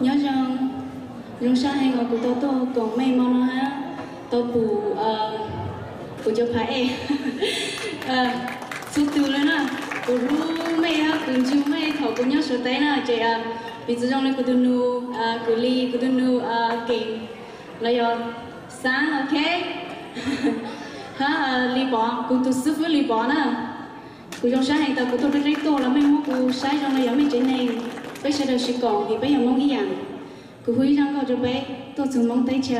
nhớ rằng lúc sau hay ngồi của tôi tôi còn may mắn ha tôi phụ ờ, phụ cho phải ờ số từ lên à bù ru mẹ ha cùng chú mẹ thọ cùng nhau số tay nè chị à. Vì từ trong này của tôi nu à, của ly của tôi nu à kì là giờ sáng ok. Ha à, ly bỏ của tôi sư phụ ly bỏ nè. Của trong sáng hành tàu của tôi rất rất to là mấy mốt của sáng trong này giống mấy chị này. 不晓得是讲你不有梦一样姑父一张高脚杯都从梦堆起